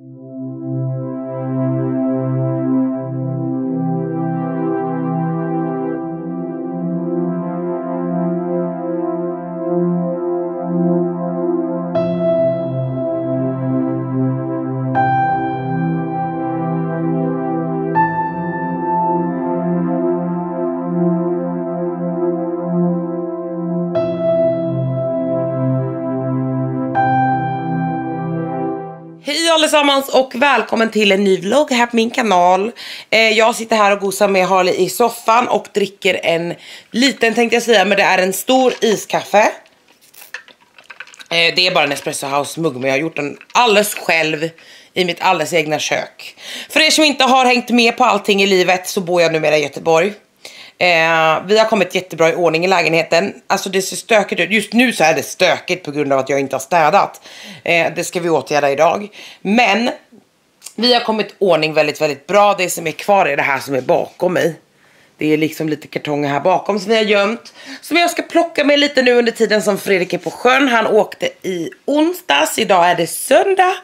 Hej allesammans och välkommen till en ny vlogg här på min kanal. Eh, jag sitter här och gosar med Harley i soffan och dricker en liten tänkte jag säga men det är en stor iskaffe. Eh, det är bara en espresso house mugg men jag har gjort den alldeles själv i mitt alldeles egna kök. För er som inte har hängt med på allting i livet så bor jag numera i Göteborg. Eh, vi har kommit jättebra i ordning i lägenheten. Alltså det ser stökigt ut. Just nu så är det stökigt på grund av att jag inte har städat. Eh, det ska vi åtgärda idag. Men vi har kommit ordning väldigt, väldigt bra. Det som är kvar är det här som är bakom mig. Det är liksom lite kartonger här bakom som vi har gömt. Som jag ska plocka med lite nu under tiden som Fredrik är på sjön. Han åkte i onsdags. Idag är det söndag.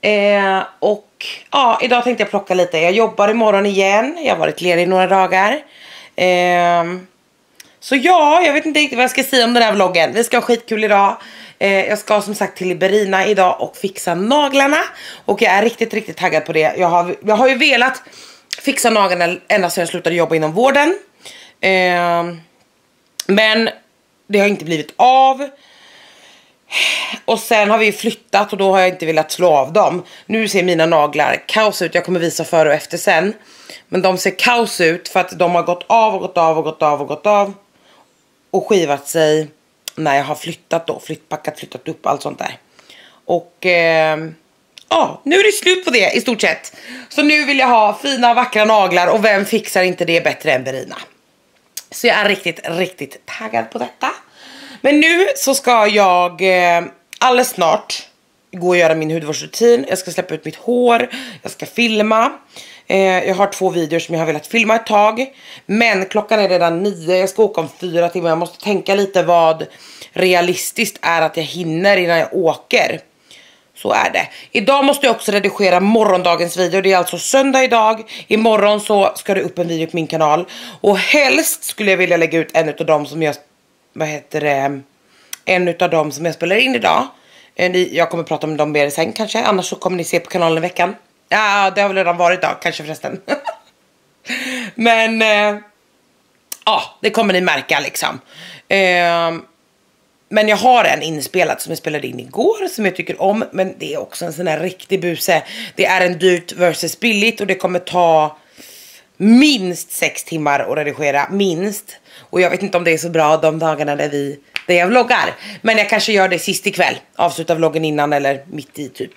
Eh, och ja, idag tänkte jag plocka lite. Jag jobbar imorgon igen. Jag har varit ledig några dagar. Eh, så ja, jag vet inte riktigt vad jag ska säga om den här vloggen. Vi ska ha skitkul idag. Eh, jag ska som sagt till Liberina idag och fixa naglarna. Och jag är riktigt, riktigt taggad på det. Jag har, jag har ju velat fixa naglarna ända sedan jag slutade jobba inom vården. Eh, men det har inte blivit av. Och sen har vi flyttat och då har jag inte velat slå av dem. Nu ser mina naglar kaos ut. Jag kommer visa före och efter sen. Men de ser kaos ut för att de har gått av och gått av och gått av och gått av. Och skivat sig när jag har flyttat då. Flyttpackat, flyttat upp, allt sånt där. Och eh, ja, nu är det slut på det i stort sett. Så nu vill jag ha fina vackra naglar och vem fixar inte det bättre än Berina. Så jag är riktigt, riktigt taggad på detta. Men nu så ska jag eh, alldeles snart gå och göra min hudvårdsrutin. Jag ska släppa ut mitt hår, jag ska filma. Eh, jag har två videor som jag har velat filma ett tag. Men klockan är redan nio, jag ska åka om fyra timmar. Jag måste tänka lite vad realistiskt är att jag hinner innan jag åker. Så är det. Idag måste jag också redigera morgondagens video. Det är alltså söndag idag. Imorgon så ska det upp en video på min kanal. Och helst skulle jag vilja lägga ut en av dem som jag, vad heter det, en av dem som jag spelar in idag. Eh, jag kommer prata om dem mer sen kanske. Annars så kommer ni se på kanalen i veckan. Ja, det har väl redan varit idag kanske förresten. Men eh, ja, det kommer ni märka liksom. Eh, men jag har en inspelad som jag spelade in igår som jag tycker om. Men det är också en sån här riktig buse. Det är en dyrt versus billigt och det kommer ta minst sex timmar att redigera. Minst. Och jag vet inte om det är så bra de dagarna där vi där jag vloggar. Men jag kanske gör det sist ikväll. Avsluta vloggen innan eller mitt i typ.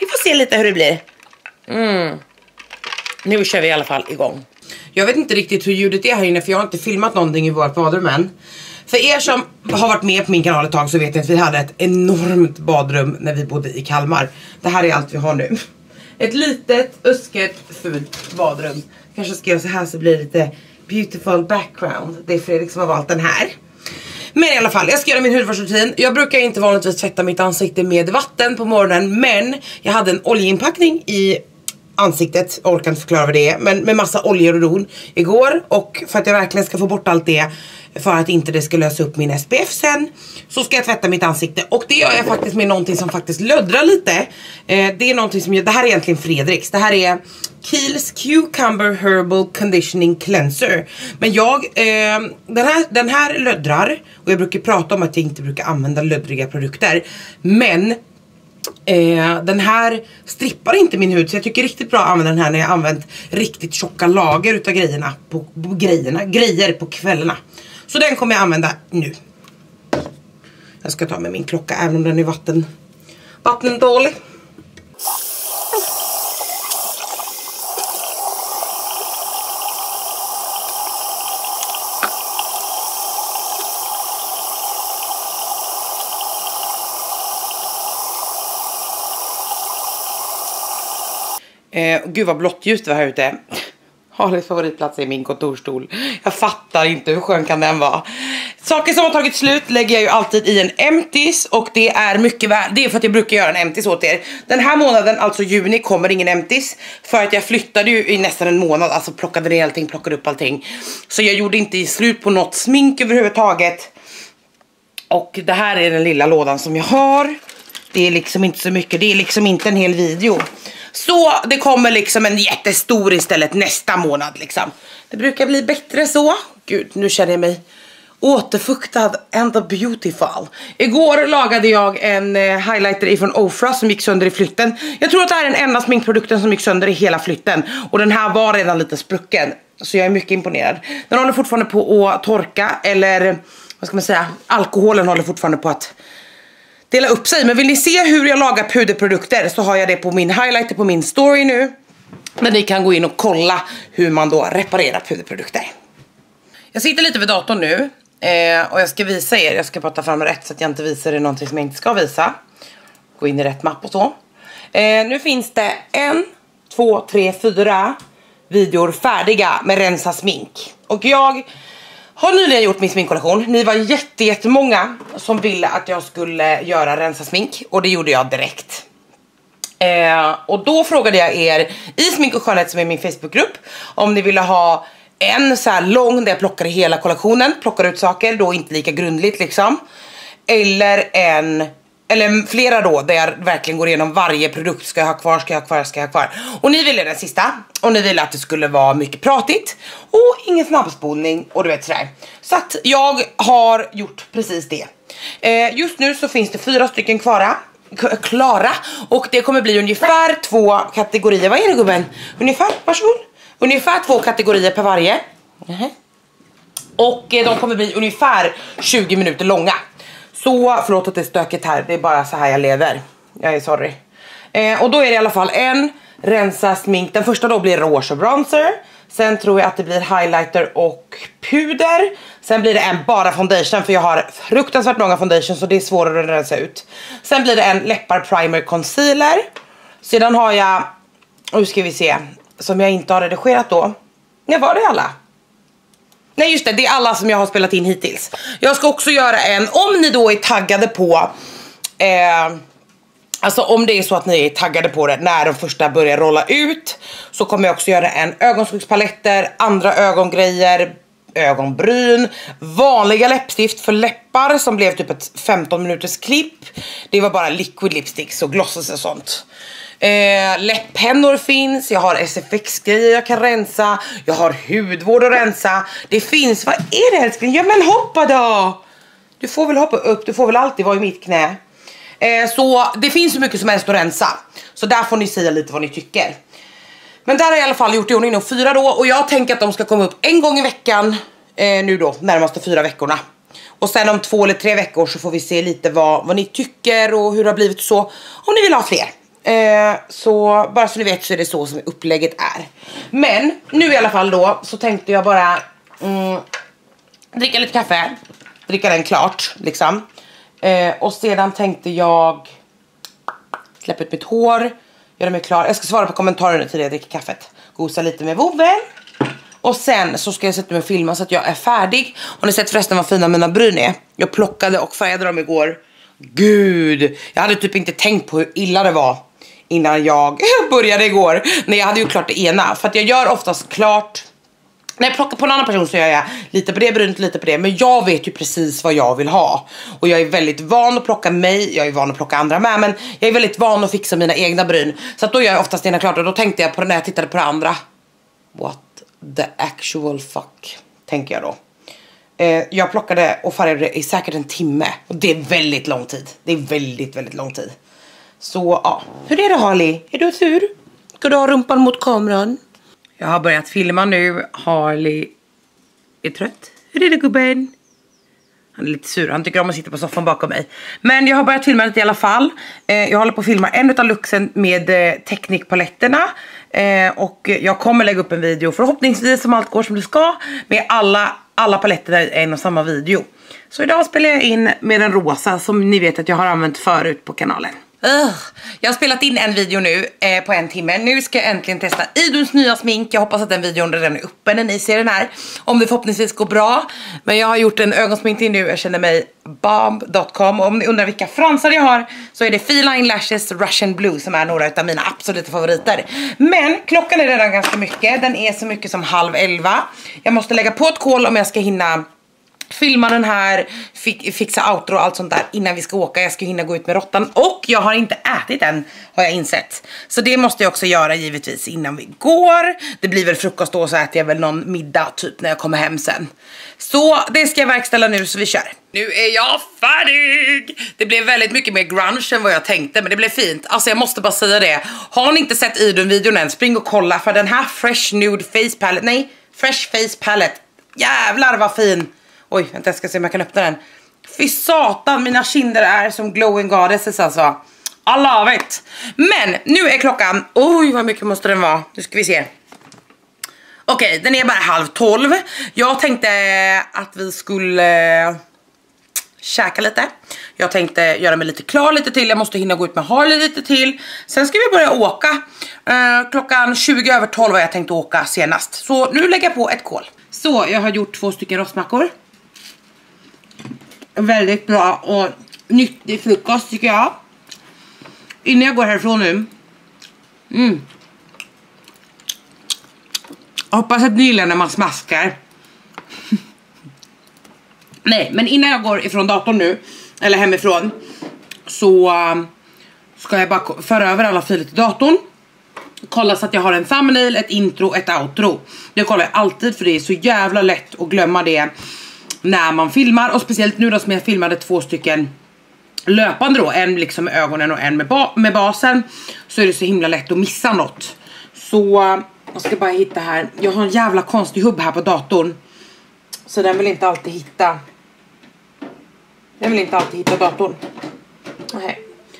Vi får se lite hur det blir. Mm. Nu kör vi i alla fall igång. Jag vet inte riktigt hur ljudet är här inne för jag har inte filmat någonting i vårt badrum än. För er som har varit med på min kanal ett tag så vet ni att vi hade ett enormt badrum när vi bodde i Kalmar. Det här är allt vi har nu. Ett litet, usket, fult badrum. Kanske ska jag så här så blir det lite beautiful background. Det är Fredrik som har valt den här. Men i alla fall, jag ska göra min hudvårdsrutin. Jag brukar inte vanligtvis tvätta mitt ansikte med vatten på morgonen men jag hade en oljeinpackning i ansiktet, jag orkar inte förklara vad det är, men med massa oljor och don igår och för att jag verkligen ska få bort allt det för att inte det ska lösa upp min SPF sen så ska jag tvätta mitt ansikte och det gör jag faktiskt med någonting som faktiskt löddrar lite. Eh, det är någonting som, jag, det här är egentligen Fredriks, det här är Kiehl's Cucumber Herbal Conditioning Cleanser. Men jag, eh, den, här, den här löddrar och jag brukar prata om att jag inte brukar använda löddriga produkter men Eh, den här strippar inte min hud så jag tycker riktigt bra att använda den här när jag använt riktigt tjocka lager utav grejerna på, på grejerna, grejer på kvällarna. Så den kommer jag använda nu. Jag ska ta med min klocka även om den är vatten, vattendålig. Eh, gud vad blått ljus det var här ute. Harleys favoritplats är min kontorstol. Jag fattar inte hur skön kan den vara. Saker som har tagit slut lägger jag ju alltid i en empties och det är mycket värt. Det är för att jag brukar göra en empties åt er. Den här månaden, alltså juni, kommer ingen empties. För att jag flyttade ju i nästan en månad, alltså plockade ner allting, plockade upp allting. Så jag gjorde inte slut på något smink överhuvudtaget. Och det här är den lilla lådan som jag har. Det är liksom inte så mycket, det är liksom inte en hel video. Så det kommer liksom en jättestor istället nästa månad liksom. Det brukar bli bättre så. Gud, nu känner jag mig återfuktad and beautiful. Igår lagade jag en eh, highlighter ifrån Ofra som gick sönder i flytten. Jag tror att det här är den enda sminkprodukten som gick sönder i hela flytten. Och den här var redan lite sprucken. Så jag är mycket imponerad. Den håller fortfarande på att torka eller vad ska man säga, alkoholen håller fortfarande på att dela upp sig. Men vill ni se hur jag lagar puderprodukter så har jag det på min highlighter på min story nu. Där ni kan gå in och kolla hur man då reparerar puderprodukter. Jag sitter lite vid datorn nu eh, och jag ska visa er, jag ska bara ta fram rätt så att jag inte visar er någonting som jag inte ska visa. Gå in i rätt mapp och så. Eh, nu finns det en, två, tre, fyra videor färdiga med rensa smink. Och jag har nyligen gjort min sminkkollektion. Ni var jätte, jättemånga som ville att jag skulle göra rensa smink och det gjorde jag direkt. Eh, och då frågade jag er i Smink och skönhet som är min Facebookgrupp om ni ville ha en så här lång där jag plockar hela kollektionen, plockar ut saker, då inte lika grundligt liksom. Eller en eller flera då där jag verkligen går igenom varje produkt. Ska jag ha kvar, ska jag ha kvar, ska jag ha kvar. Och ni ville den sista. Och ni ville att det skulle vara mycket pratigt. Och ingen snabbspolning och du vet sådär. Så att jag har gjort precis det. Eh, just nu så finns det fyra stycken kvara. Klara och det kommer bli ungefär två kategorier. Vad är det gubben? Ungefär, varsågod. Ungefär två kategorier per varje. Mm -hmm. Och eh, de kommer bli ungefär 20 minuter långa. Så, förlåt att det är stökigt här, det är bara så här jag lever. Jag är sorry. Eh, och då är det i alla fall en rensa smink. Den första då blir rouge och bronzer. Sen tror jag att det blir highlighter och puder. Sen blir det en bara foundation för jag har fruktansvärt många foundation så det är svårare att rensa ut. Sen blir det en läppar primer concealer. Sedan har jag, nu ska vi se, som jag inte har redigerat då. Nej var det alla? Nej just det, det är alla som jag har spelat in hittills. Jag ska också göra en, om ni då är taggade på eh, Alltså om det är så att ni är taggade på det när de första börjar rolla ut så kommer jag också göra en ögonskuggspaletter, andra ögongrejer, ögonbryn, vanliga läppstift för läppar som blev typ ett 15 minuters klipp. Det var bara liquid lipsticks och glosses och sånt. Eh, läpppennor finns, jag har SFX-grejer jag kan rensa, jag har hudvård att rensa. Det finns, vad är det älskling? Ja men hoppa då! Du får väl hoppa upp, du får väl alltid vara i mitt knä. Eh, så det finns så mycket som helst att rensa. Så där får ni säga lite vad ni tycker. Men där har jag i alla fall gjort i ordning de fyra då och jag tänker att de ska komma upp en gång i veckan eh, nu då, närmaste fyra veckorna. Och sen om två eller tre veckor så får vi se lite vad, vad ni tycker och hur det har blivit så. Om ni vill ha fler. Eh, så bara så ni vet så är det så som upplägget är. Men nu i alla fall då så tänkte jag bara mm, dricka lite kaffe. Dricka den klart liksom. Eh, och sedan tänkte jag släppa ut mitt hår. Göra mig klar. Jag ska svara på kommentarer till det jag dricker kaffet. Gosa lite med vovven. Och sen så ska jag sätta mig och filma så att jag är färdig. Har ni sett förresten vad fina mina bryn är? Jag plockade och färgade dem igår. Gud, jag hade typ inte tänkt på hur illa det var innan jag började igår. När jag hade gjort klart det ena. För att jag gör oftast klart när jag plockar på en annan person så gör jag lite på det brynet, lite på det. Men jag vet ju precis vad jag vill ha. Och jag är väldigt van att plocka mig, jag är van att plocka andra med. Men jag är väldigt van att fixa mina egna bryn. Så att då gör jag oftast det ena klart. Och då tänkte jag på det när jag tittade på det andra. What the actual fuck, tänker jag då. Eh, jag plockade och färgade det i säkert en timme. Och det är väldigt lång tid. Det är väldigt, väldigt lång tid. Så ja, hur är det Harley? Är du sur? Ska du ha rumpan mot kameran? Jag har börjat filma nu. Harley är trött. Hur är det gubben? Han är lite sur, han tycker om att sitta på soffan bakom mig. Men jag har börjat filma lite i alla fall. Eh, jag håller på att filma en av luxen med eh, Teknikpaletterna. Eh, och jag kommer lägga upp en video förhoppningsvis om allt går som det ska. Med alla, alla paletterna i en och samma video. Så idag spelar jag in med den rosa som ni vet att jag har använt förut på kanalen. Ugh. Jag har spelat in en video nu eh, på en timme. Nu ska jag äntligen testa Iduns nya smink. Jag hoppas att den videon redan är uppe när ni ser den här. Om det förhoppningsvis går bra. Men jag har gjort en ögonsminkning nu. Jag känner mig bomb.com. Och om ni undrar vilka fransar jag har så är det Feline Lashes Russian Blue som är några av mina absoluta favoriter. Men klockan är redan ganska mycket. Den är så mycket som halv elva. Jag måste lägga på ett kol om jag ska hinna filma den här, fixa outro och allt sånt där innan vi ska åka. Jag ska hinna gå ut med råttan och jag har inte ätit än har jag insett. Så det måste jag också göra givetvis innan vi går. Det blir väl frukost då så äter jag väl någon middag typ när jag kommer hem sen. Så det ska jag verkställa nu så vi kör. Nu är jag färdig! Det blev väldigt mycket mer grunge än vad jag tänkte men det blev fint. Alltså jag måste bara säga det. Har ni inte sett Idun-videon än, spring och kolla för den här Fresh Nude Face Palette, nej, Fresh Face Palette. Jävlar vad fin! Oj, vänta jag ska se om jag kan öppna den. Fy satan, mina kinder är som glowing goddesses alltså. I love it. Men nu är klockan, oj vad mycket måste den vara. Nu ska vi se. Okej, okay, den är bara halv tolv. Jag tänkte att vi skulle käka lite. Jag tänkte göra mig lite klar lite till. Jag måste hinna gå ut med Harley lite till. Sen ska vi börja åka. Eh, klockan 20 över 12 har jag tänkt åka senast. Så nu lägger jag på ett kol. Så jag har gjort två stycken rostmackor väldigt bra och nyttig frukost tycker jag. Innan jag går härifrån nu. Mm. hoppas att ni gillar när man smaskar. Nej, men innan jag går ifrån datorn nu, eller hemifrån, så um, ska jag bara föra över alla filer till datorn. Kolla så att jag har en thumbnail, ett intro, ett outro. Det kollar jag alltid för det är så jävla lätt att glömma det när man filmar och speciellt nu då som jag filmade två stycken löpande då, en liksom med ögonen och en med, ba med basen så är det så himla lätt att missa något. Så jag ska bara hitta här, jag har en jävla konstig hubb här på datorn så den vill inte alltid hitta den vill inte alltid hitta datorn. Okay.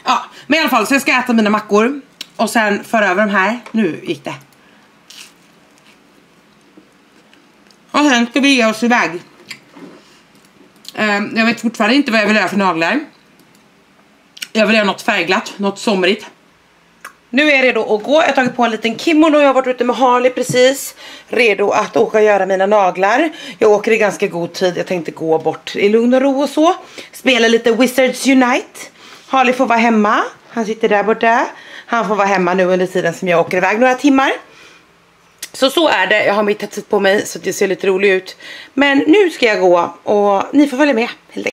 Ja, men i alla fall så jag ska äta mina mackor och sen föra över de här, nu gick det. Och sen ska vi ge oss iväg Ehm, jag vet fortfarande inte vad jag vill göra för naglar. Jag vill göra något färgglatt, något somrigt. Nu är jag redo att gå. Jag har tagit på en liten kimono. Jag har varit ute med Harley precis. Redo att åka och göra mina naglar. Jag åker i ganska god tid. Jag tänkte gå bort i lugn och ro och så. Spela lite Wizards Unite. Harley får vara hemma. Han sitter där borta. Han får vara hemma nu under tiden som jag åker iväg några timmar. Så så är det, jag har mitt headset på mig så att det ser lite roligt ut. Men nu ska jag gå och ni får följa med helt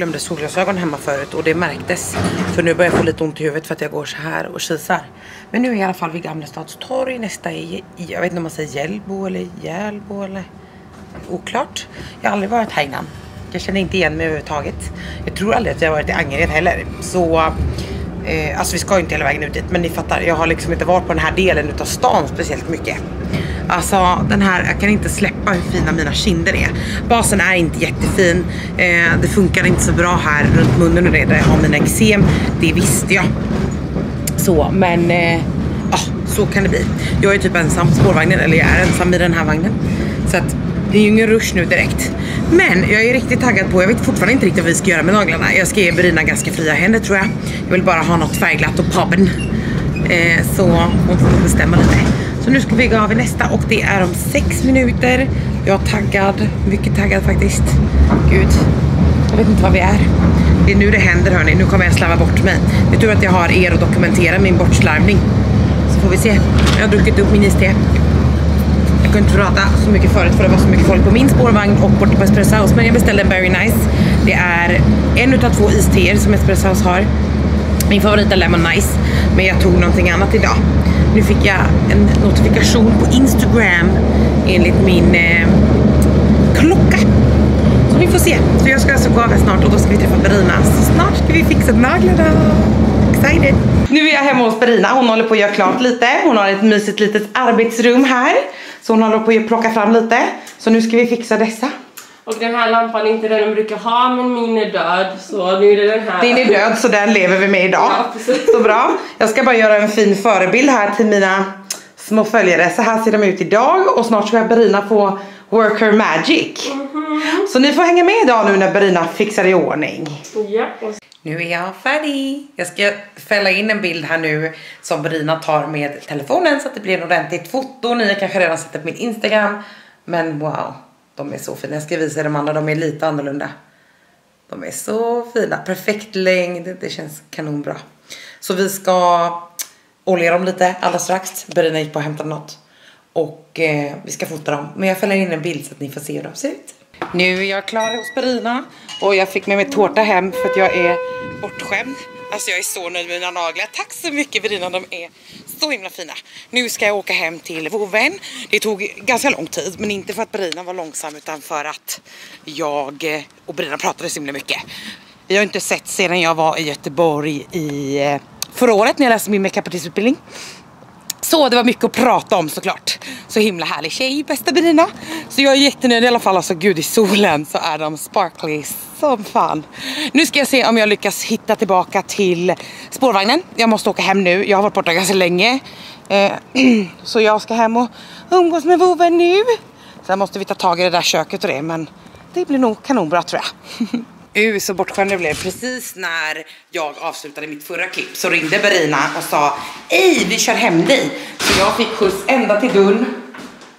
glömde solglasögon hemma förut och det märktes. För nu börjar jag få lite ont i huvudet för att jag går så här och kisar. Men nu är jag i alla fall vid Gamlestads torg. Nästa är, jag vet inte om man säger Hjällbo eller Hjälbo eller oklart. Jag har aldrig varit här innan. Jag känner inte igen mig överhuvudtaget. Jag tror aldrig att jag har varit i Angered heller. Så Eh, alltså vi ska ju inte hela vägen ut dit men ni fattar, jag har liksom inte varit på den här delen utav stan speciellt mycket. Alltså den här, jag kan inte släppa hur fina mina kinder är. Basen är inte jättefin, eh, det funkar inte så bra här runt munnen och det där jag har mina eksem, det visste jag. Så, men eh, ah, så kan det bli. Jag är typ ensam på spårvagnen, eller jag är ensam i den här vagnen. Så att det är ju ingen rush nu direkt. Men jag är riktigt taggad på, jag vet fortfarande inte riktigt vad vi ska göra med naglarna. Jag ska ge Brina ganska fria händer tror jag. Jag vill bara ha något färgglatt och poppen. Eh, så hon får bestämma lite. Så nu ska vi gå av i nästa och det är om sex minuter. Jag är taggad, mycket taggad faktiskt. Gud, jag vet inte vad vi är. Det är nu det händer hörni, nu kommer jag slarva bort mig. Det är tur att jag har er att dokumentera min bortslarvning. Så får vi se. Jag har druckit upp min iste. Jag kunde inte prata så mycket förut för det var så mycket folk på min spårvagn och borta på Espresso House. Men jag beställde en Very Nice. Det är en utav två isteer som Espresso House har. Min favorit är Lemon Nice. Men jag tog någonting annat idag. Nu fick jag en notifikation på Instagram enligt min eh, klocka. Så vi får se. Så jag ska alltså gå av snart och då ska vi träffa Berina. Så snart ska vi fixa naglarna. Excited. Nu är jag hemma hos Berina. Hon håller på att göra klart lite. Hon har ett mysigt litet arbetsrum här. Så hon håller på att plocka fram lite. Så nu ska vi fixa dessa. Och den här lampan är inte den de brukar ha men min är död så nu är det den här. Din är död så den lever vi med idag. Ja, precis. så bra. Jag ska bara göra en fin förebild här till mina små följare. Så här ser de ut idag och snart ska Berina få Worker Magic. Så ni får hänga med idag nu när Berina fixar i ordning. Ja. och- nu är jag färdig. Jag ska fälla in en bild här nu som Berina tar med telefonen så att det blir en ordentligt foto. Ni har kanske redan sett det på min Instagram. Men wow, de är så fina. Jag ska visa er de andra, de är lite annorlunda. De är så fina, perfekt längd, det känns kanonbra. Så vi ska olja dem lite alldeles strax. Berina gick på och hämtade något. Och eh, vi ska fota dem. Men jag fäller in en bild så att ni får se hur de ser ut. Nu är jag klar hos Berina. Och jag fick med mig tårta hem för att jag är bortskämd. Alltså jag är så nöjd med mina naglar. Tack så mycket Berina, de är så himla fina. Nu ska jag åka hem till vovven. Det tog ganska lång tid, men inte för att Berina var långsam utan för att jag och Berina pratade så himla mycket. Vi har inte sett sedan jag var i Göteborg i eh, förra året när jag läste min makeupartistutbildning. Så det var mycket att prata om såklart. Så himla härlig tjej, bästa Berina. Så jag är jättenöjd i alla fall. Alltså gud i solen så är de sparkly som fan. Nu ska jag se om jag lyckas hitta tillbaka till spårvagnen. Jag måste åka hem nu. Jag har varit borta ganska länge. Eh, så jag ska hem och umgås med vovven nu. Sen måste vi ta tag i det där köket och det. Men det blir nog kanonbra tror jag. Uh, så bortskämd jag blev. Precis när jag avslutade mitt förra klipp så ringde Berina och sa Ej, vi kör hem dig. Så jag fick skjuts ända till dörren.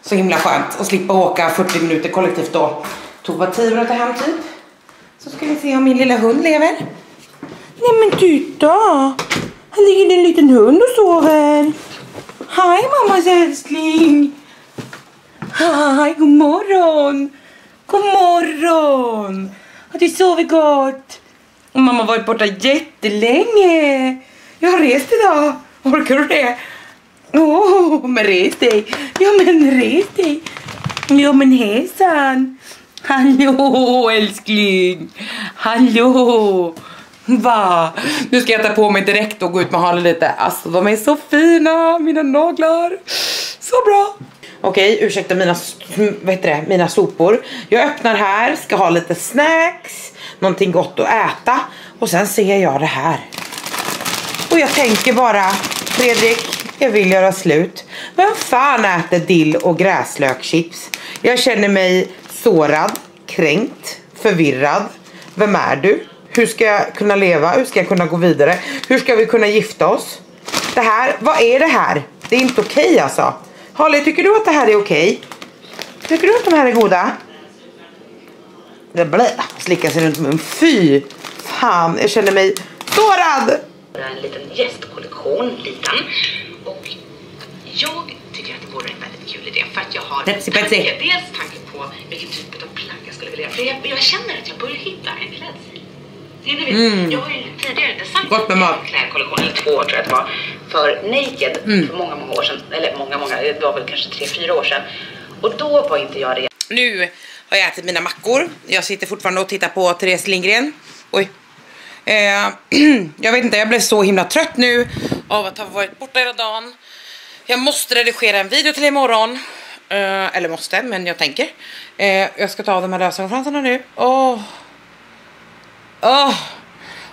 Så himla skönt att slippa åka 40 minuter kollektivt då. Tog bara 10 minuter hem typ. Så ska vi se om min lilla hund lever. Nej men titta! Här ligger en liten hund och sover. Hej mammas älskling! Hej, god morgon! God morgon! Har du sovit gott? Och mamma har varit borta jättelänge. Jag har rest idag. Orkar du det? Åh, oh, men res dig. Ja, men res dig. Ja, men hejsan. Hallå, älskling. Hallå. Va? Nu ska jag ta på mig direkt och gå ut med halen lite. Alltså, de är så fina, mina naglar. Så bra. Okej, ursäkta mina, vad heter det, mina sopor. Jag öppnar här, ska ha lite snacks, någonting gott att äta. Och sen ser jag det här. Och jag tänker bara, Fredrik, jag vill göra slut. Vem fan äter dill och gräslökchips? Jag känner mig sårad, kränkt, förvirrad. Vem är du? Hur ska jag kunna leva? Hur ska jag kunna gå vidare? Hur ska vi kunna gifta oss? Det här, vad är det här? Det är inte okej okay, alltså. Holly, tycker du att det här är okej? Tycker du att de här är goda? Det blä, slickar sig runt mun. Fy fan, jag känner mig sårad. En liten gästkollektion, liten. Och jag tycker att det vore en väldigt kul idé för att jag har tanke, dels tanke på vilken typ av plagg jag skulle vilja. För jag, jag känner att jag börjar hitta en det vi- Jag har ju tidigare designat en klädkollektion, eller två år tror jag att det var, för Naked för många, många år sedan. Eller många, många, det var väl kanske tre, fyra år sedan. Och då var inte jag redo Nu har jag ätit mina mackor. Jag sitter fortfarande och tittar på Therese Lindgren. Oj. Eh, jag vet inte, jag blev så himla trött nu av att ha varit borta hela dagen. Jag måste redigera en video till imorgon. Eh, eller måste, men jag tänker. Eh, jag ska ta av de här lösögonfransarna nu. Åh. Åh.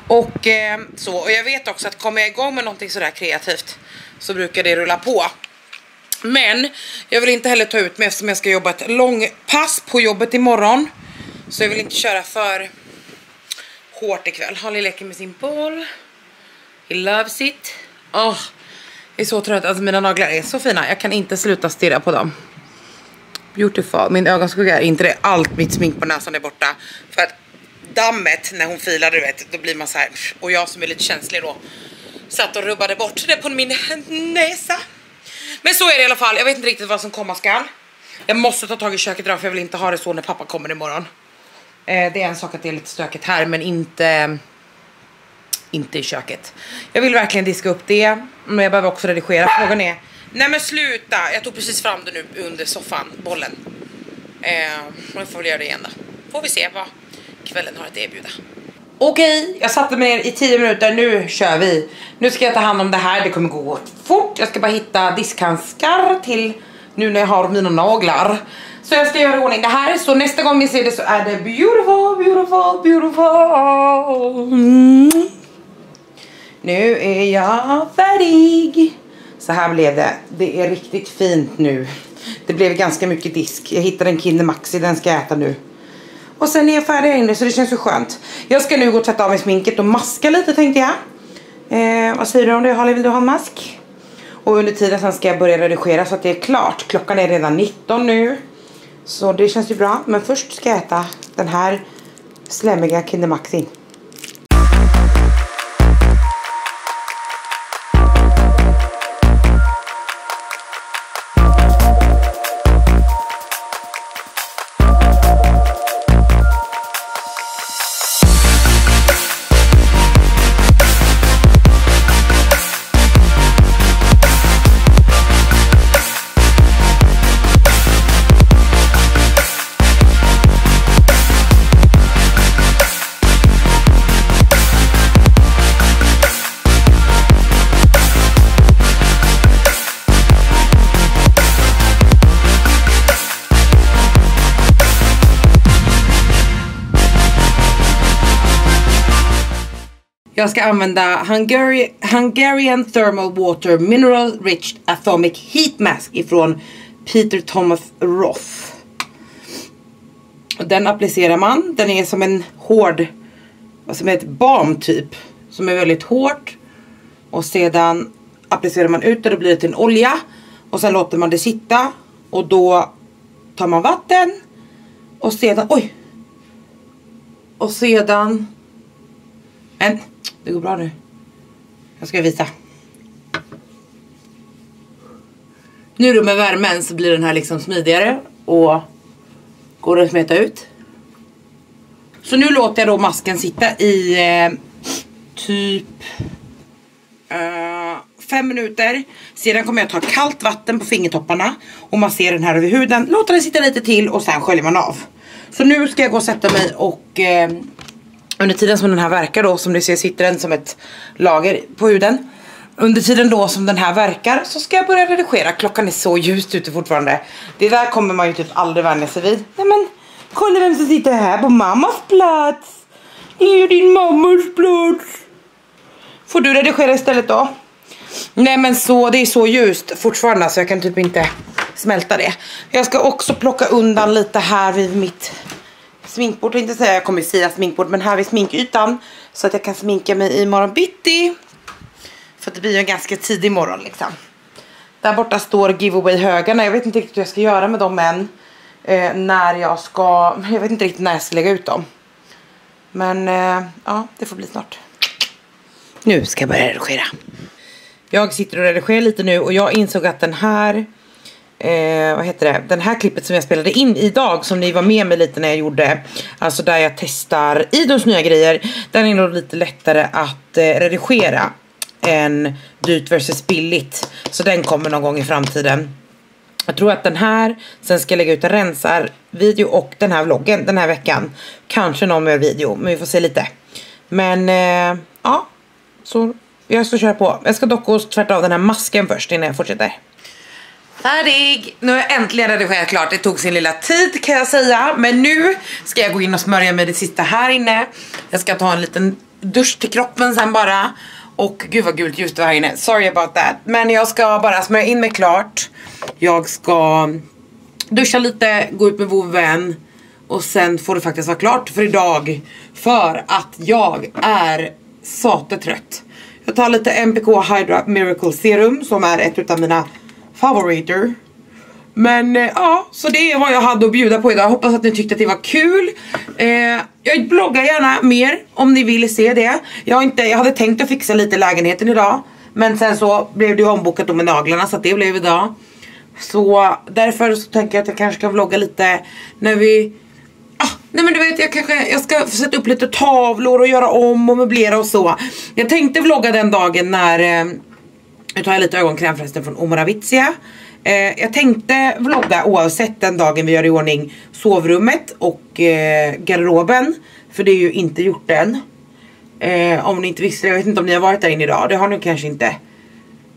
Och eh, så, och jag vet också att kommer jag igång med någonting sådär kreativt så brukar det rulla på. Men jag vill inte heller ta ut mig eftersom jag ska jobba ett långpass på jobbet imorgon. Så jag vill inte köra för hårt ikväll. Holly leker med sin boll. He loves it. Åh, jag är så trött. Alltså mina naglar är så fina. Jag kan inte sluta stirra på dem. Beautiful. Min ögonskugga är inte det. Allt mitt smink på näsan är borta. För att dammet när hon filade du vet, då blir man så här. Och jag som är lite känslig då satt och rubbade bort det på min näsa. Men så är det i alla fall. Jag vet inte riktigt vad som komma skall. Jag måste ta tag i köket idag för jag vill inte ha det så när pappa kommer imorgon. Eh, det är en sak att det är lite stökigt här men inte inte i köket. Jag vill verkligen diska upp det, men jag behöver också redigera. Frågan är, nej men sluta! Jag tog precis fram det nu under soffan, bollen. Eh, och jag får väl göra det igen då. Får vi se vad kvällen har att erbjuda. Okej, jag satte mig ner i 10 minuter, nu kör vi. Nu ska jag ta hand om det här, det kommer gå fort. Jag ska bara hitta diskhandskar till nu när jag har mina naglar. Så jag ska göra i ordning det här, så nästa gång ni ser det så är det beautiful, beautiful, beautiful. Mm. Nu är jag färdig. Så här blev det. Det är riktigt fint nu. Det blev ganska mycket disk. Jag hittade en Kinder Maxi, den ska jag äta nu. Och sen är jag färdig här inne så det känns ju skönt. Jag ska nu gå och tvätta av mig sminket och maska lite tänkte jag. Eh, vad säger du om det Harley Vill du ha en mask? Och under tiden sen ska jag börja redigera så att det är klart. Klockan är redan 19 nu. Så det känns ju bra. Men först ska jag äta den här slemmiga Kinder Maxi. Jag ska använda Hungary, Hungarian Thermal Water Mineral Rich Atomic Heat Mask ifrån Peter Thomas Roth. Den applicerar man. Den är som en hård, som ett balm typ. Som är väldigt hårt. Och sedan applicerar man ut det, då blir det till en olja. Och sen låter man det sitta. Och då tar man vatten. Och sedan, oj. Och sedan. en det går bra nu. Jag ska visa. Nu då med värmen så blir den här liksom smidigare och går att smeta ut. Så nu låter jag då masken sitta i eh, typ eh, fem minuter. Sedan kommer jag ta kallt vatten på fingertopparna och massera den här över huden. Låta den sitta lite till och sen sköljer man av. Så nu ska jag gå och sätta mig och eh, under tiden som den här verkar då, som ni ser sitter den som ett lager på huden. Under tiden då som den här verkar så ska jag börja redigera. Klockan är så ljust ute fortfarande. Det där kommer man ju typ aldrig vänja sig vid. Nej men, kolla vem som sitter här på mammas plats. Det är ju din mammas plats. Får du redigera istället då? Nej men så, det är så ljust fortfarande så jag kan typ inte smälta det. Jag ska också plocka undan lite här vid mitt sminkbord. Jag inte säga jag kommer säga sminkbord men här vid sminkytan. Så att jag kan sminka mig i bitti. För att det blir ju en ganska tidig morgon liksom. Där borta står giveaway-högarna. Jag vet inte riktigt hur jag ska göra med dem än. Eh, när jag ska, jag vet inte riktigt när jag ska lägga ut dem. Men eh, ja, det får bli snart. Nu ska jag börja redigera. Jag sitter och redigerar lite nu och jag insåg att den här eh, vad heter det, den här klippet som jag spelade in idag som ni var med mig lite när jag gjorde, alltså där jag testar Idons nya grejer, den är nog lite lättare att eh, redigera än dyrt versus billigt. Så den kommer någon gång i framtiden. Jag tror att den här, sen ska jag lägga ut en rensar-video och den här vloggen den här veckan. Kanske någon mer video, men vi får se lite. Men eh, ja, så jag ska köra på. Jag ska dock och tvärt av den här masken först innan jag fortsätter. Färdig! Nu har jag äntligen redigerat klart. Det tog sin lilla tid kan jag säga. Men nu ska jag gå in och smörja mig det sista här inne. Jag ska ta en liten dusch till kroppen sen bara. Och gud vad gult ljus det var här inne. Sorry about that. Men jag ska bara smörja in mig klart. Jag ska duscha lite, gå ut med vovven. Och sen får det faktiskt vara klart för idag. För att jag är sate trött. Jag tar lite MPK Hydra Miracle Serum som är ett av mina favoriter. Men eh, ja, så det är vad jag hade att bjuda på idag. Hoppas att ni tyckte att det var kul. Eh, jag bloggar gärna mer om ni vill se det. Jag, har inte, jag hade tänkt att fixa lite lägenheten idag. Men sen så blev det ju ombokat med naglarna så att det blev idag. Så därför så tänker jag att jag kanske ska vlogga lite när vi... Ah, nej men du vet jag kanske jag ska sätta upp lite tavlor och göra om och möblera och så. Jag tänkte vlogga den dagen när... Eh, nu tar jag lite ögonkräm förresten från Omoravitsia. Eh, jag tänkte vlogga oavsett den dagen vi gör i ordning sovrummet och eh, garderoben. För det är ju inte gjort än. Eh, om ni inte visste, jag vet inte om ni har varit där inne idag. Det har ni kanske inte.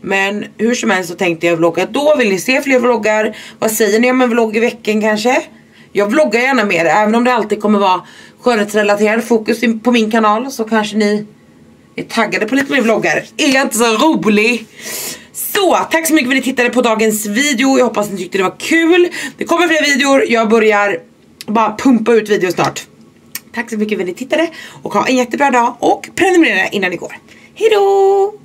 Men hur som helst så tänkte jag vlogga då. Vill ni se fler vloggar? Vad säger ni om en vlogg i veckan kanske? Jag vloggar gärna mer även om det alltid kommer vara skönhetsrelaterad fokus på min kanal så kanske ni är taggade på lite mer vloggar. Är jag inte så rolig? Så, tack så mycket för att ni tittade på dagens video. Jag hoppas ni tyckte det var kul. Det kommer fler videor. Jag börjar bara pumpa ut videor snart. Tack så mycket för att ni tittade och ha en jättebra dag och prenumerera innan ni går. Hejdå!